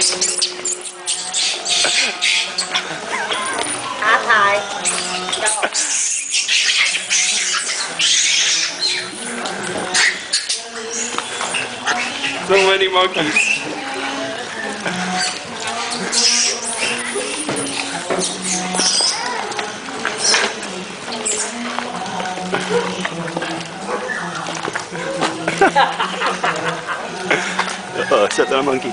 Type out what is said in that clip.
So many monkeys. oh, except that monkey.